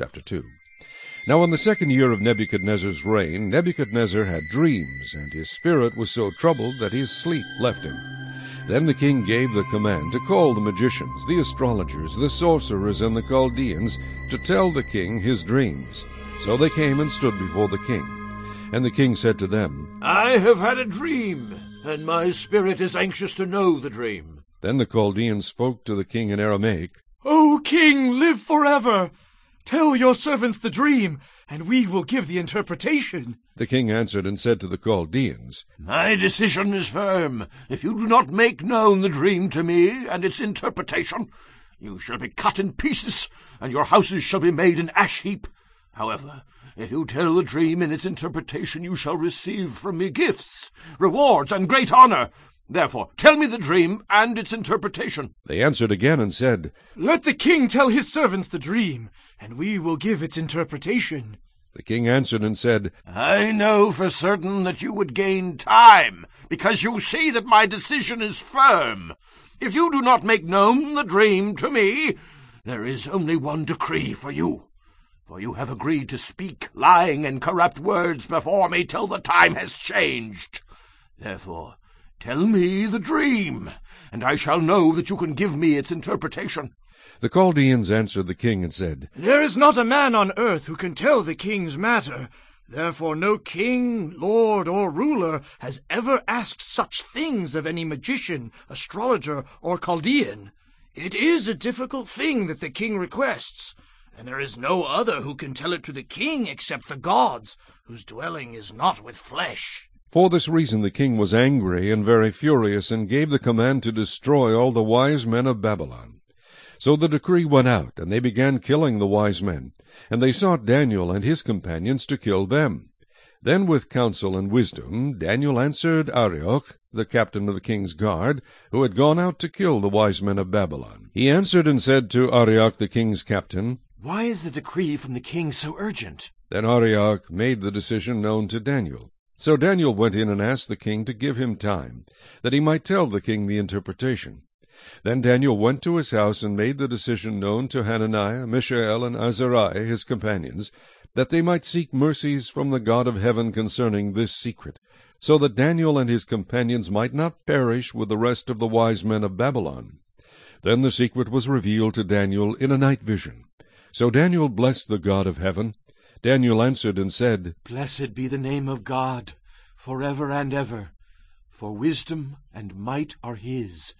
Chapter 2 Now in the second year of Nebuchadnezzar's reign, Nebuchadnezzar had dreams, and his spirit was so troubled that his sleep left him. Then the king gave the command to call the magicians, the astrologers, the sorcerers, and the Chaldeans, to tell the king his dreams. So they came and stood before the king. And the king said to them, I have had a dream, and my spirit is anxious to know the dream. Then the Chaldeans spoke to the king in Aramaic, O king, live forever! Tell your servants the dream, and we will give the interpretation. The king answered and said to the Chaldeans, My decision is firm. If you do not make known the dream to me and its interpretation, you shall be cut in pieces, and your houses shall be made an ash heap. However, if you tell the dream in its interpretation, you shall receive from me gifts, rewards, and great honor. Therefore, tell me the dream and its interpretation. They answered again and said, Let the king tell his servants the dream, and we will give its interpretation. The king answered and said, I know for certain that you would gain time, because you see that my decision is firm. If you do not make known the dream to me, there is only one decree for you. For you have agreed to speak lying and corrupt words before me till the time has changed. Therefore, tell me the dream, and I shall know that you can give me its interpretation. The Chaldeans answered the king and said, There is not a man on earth who can tell the king's matter. Therefore no king, lord, or ruler has ever asked such things of any magician, astrologer, or Chaldean. It is a difficult thing that the king requests, and there is no other who can tell it to the king except the gods, whose dwelling is not with flesh. For this reason the king was angry and very furious, and gave the command to destroy all the wise men of Babylon. So the decree went out, and they began killing the wise men, and they sought Daniel and his companions to kill them. Then with counsel and wisdom Daniel answered Arioch, the captain of the king's guard, who had gone out to kill the wise men of Babylon. He answered and said to Arioch the king's captain, Why is the decree from the king so urgent? Then Arioch made the decision known to Daniel. So Daniel went in and asked the king to give him time, that he might tell the king the interpretation. Then Daniel went to his house and made the decision known to Hananiah, Mishael, and Azariah, his companions, that they might seek mercies from the God of heaven concerning this secret, so that Daniel and his companions might not perish with the rest of the wise men of Babylon. Then the secret was revealed to Daniel in a night vision. So Daniel blessed the God of heaven. Daniel answered and said, Blessed be the name of God, for ever and ever. For wisdom and might are his,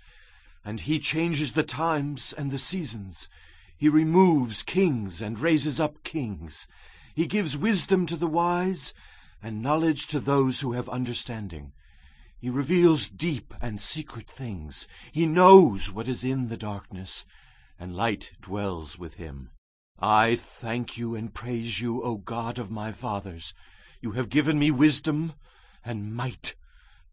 and he changes the times and the seasons. He removes kings and raises up kings. He gives wisdom to the wise, and knowledge to those who have understanding. He reveals deep and secret things. He knows what is in the darkness, and light dwells with him. I thank you and praise you, O God of my fathers. You have given me wisdom and might,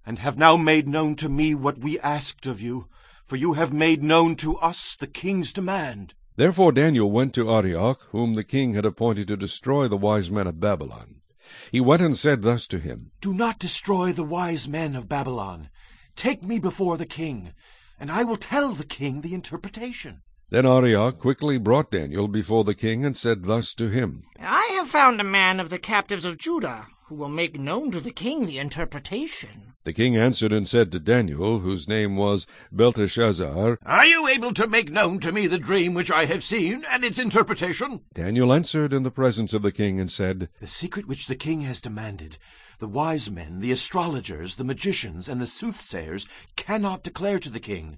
and have now made known to me what we asked of you, for you have made known to us the king's demand. Therefore Daniel went to Arioch, whom the king had appointed to destroy the wise men of Babylon. He went and said thus to him, Do not destroy the wise men of Babylon. Take me before the king, and I will tell the king the interpretation. Then Arioch quickly brought Daniel before the king, and said thus to him, I have found a man of the captives of Judah, who will make known to the king the interpretation. The king answered and said to Daniel, whose name was Belteshazzar, Are you able to make known to me the dream which I have seen and its interpretation? Daniel answered in the presence of the king and said, The secret which the king has demanded, the wise men, the astrologers, the magicians, and the soothsayers cannot declare to the king.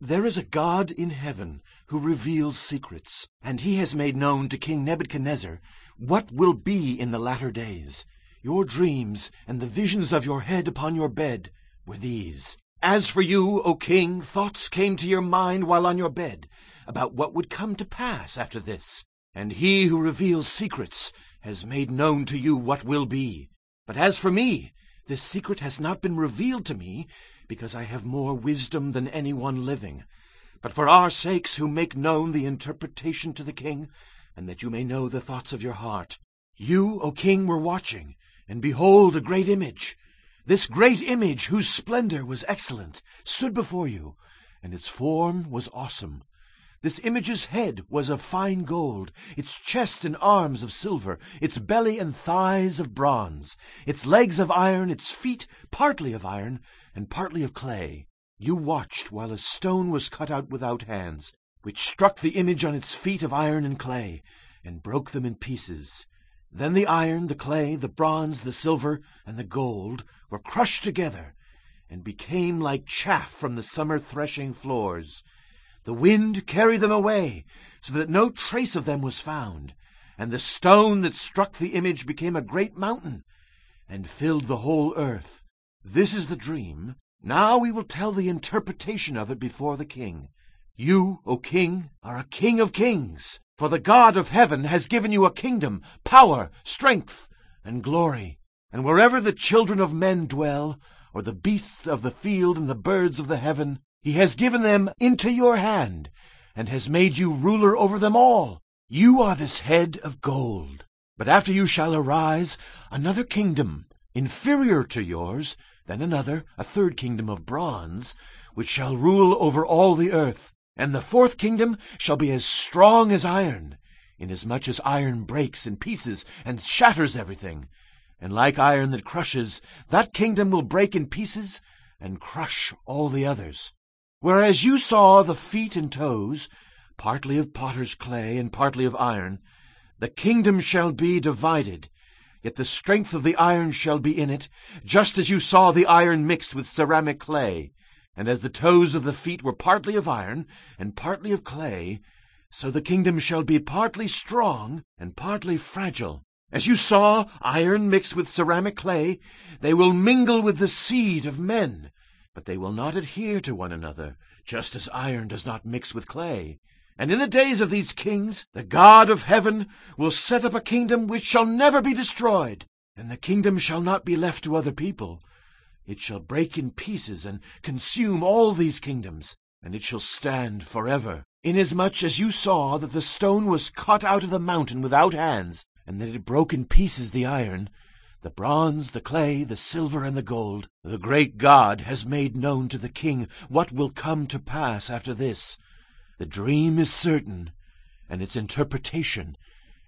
There is a God in heaven who reveals secrets, and he has made known to King Nebuchadnezzar what will be in the latter days. Your dreams and the visions of your head upon your bed were these. As for you, O king, thoughts came to your mind while on your bed about what would come to pass after this. And he who reveals secrets has made known to you what will be. But as for me, this secret has not been revealed to me, because I have more wisdom than anyone living. But for our sakes who make known the interpretation to the king, and that you may know the thoughts of your heart. You, O king, were watching, and behold a great image. This great image, whose splendor was excellent, stood before you, and its form was awesome. This image's head was of fine gold, its chest and arms of silver, its belly and thighs of bronze, its legs of iron, its feet partly of iron and partly of clay. You watched while a stone was cut out without hands, which struck the image on its feet of iron and clay, and broke them in pieces. Then the iron, the clay, the bronze, the silver, and the gold were crushed together, and became like chaff from the summer threshing floors. The wind carried them away, so that no trace of them was found, and the stone that struck the image became a great mountain, and filled the whole earth. This is the dream. Now we will tell the interpretation of it before the king. You, O king, are a king of kings, for the God of heaven has given you a kingdom, power, strength, and glory. And wherever the children of men dwell, or the beasts of the field and the birds of the heaven, he has given them into your hand, and has made you ruler over them all. You are this head of gold. But after you shall arise another kingdom, inferior to yours, then another, a third kingdom of bronze, which shall rule over all the earth. And the fourth kingdom shall be as strong as iron, inasmuch as iron breaks in pieces and shatters everything. And like iron that crushes, that kingdom will break in pieces and crush all the others. Whereas you saw the feet and toes, partly of potter's clay and partly of iron, the kingdom shall be divided, yet the strength of the iron shall be in it, just as you saw the iron mixed with ceramic clay. And as the toes of the feet were partly of iron and partly of clay, so the kingdom shall be partly strong and partly fragile. As you saw iron mixed with ceramic clay, they will mingle with the seed of men but they will not adhere to one another, just as iron does not mix with clay. And in the days of these kings, the God of heaven will set up a kingdom which shall never be destroyed, and the kingdom shall not be left to other people. It shall break in pieces and consume all these kingdoms, and it shall stand forever. Inasmuch as you saw that the stone was cut out of the mountain without hands, and that it broke in pieces the iron, the bronze, the clay, the silver, and the gold. The great God has made known to the king what will come to pass after this. The dream is certain, and its interpretation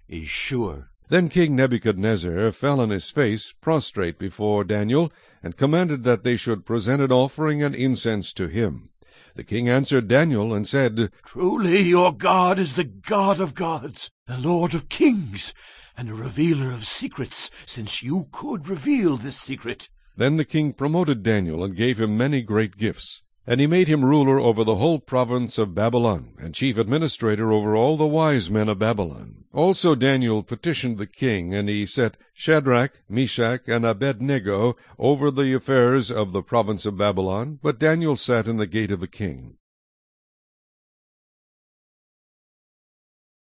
is sure. Then King Nebuchadnezzar fell on his face, prostrate before Daniel, and commanded that they should present an offering and incense to him. The king answered Daniel and said, Truly your God is the God of gods, the Lord of kings, and a revealer of secrets, since you could reveal this secret. Then the king promoted Daniel and gave him many great gifts. And he made him ruler over the whole province of Babylon, and chief administrator over all the wise men of Babylon. Also Daniel petitioned the king, and he set Shadrach, Meshach, and Abednego over the affairs of the province of Babylon, but Daniel sat in the gate of the king.